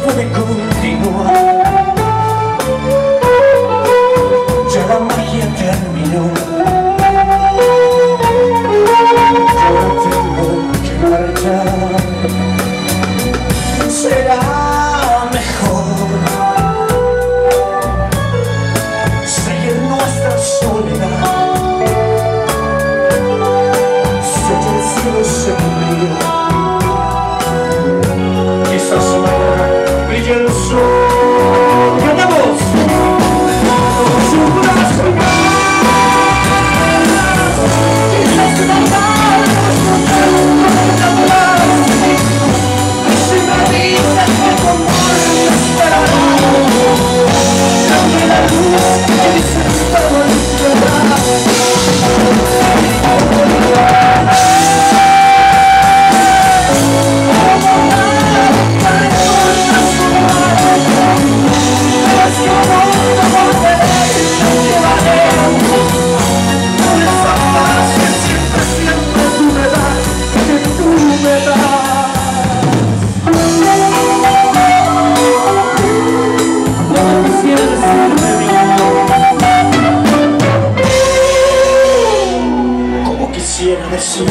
público. 谢了心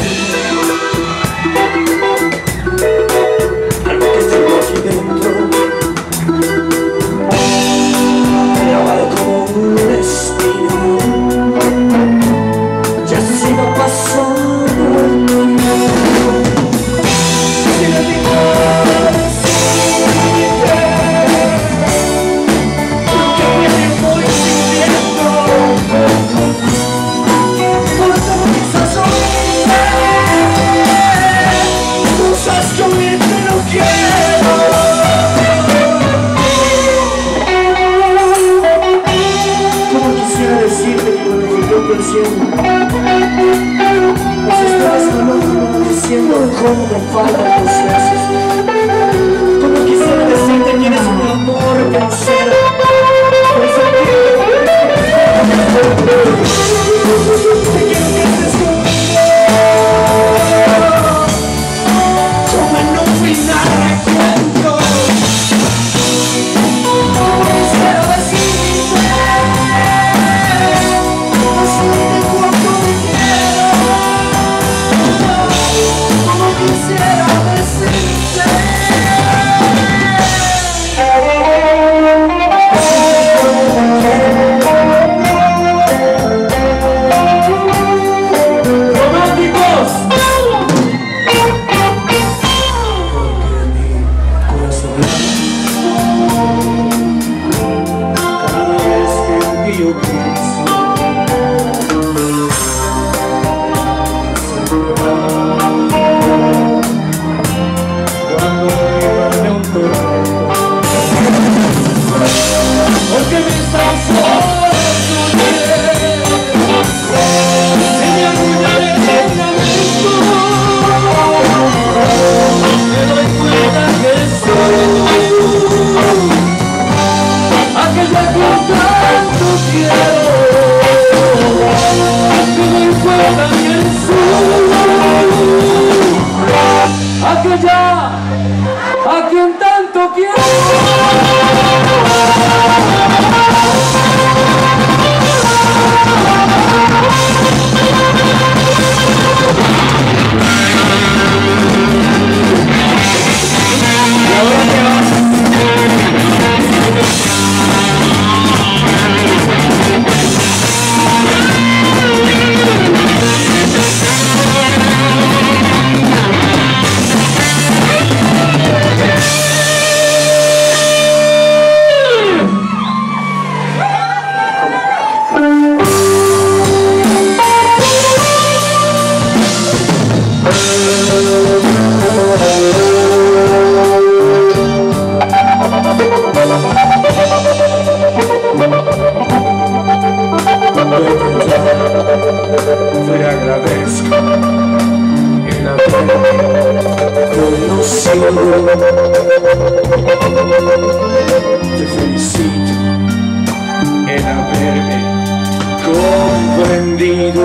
Thank you. e te felicito en haberme comprendido.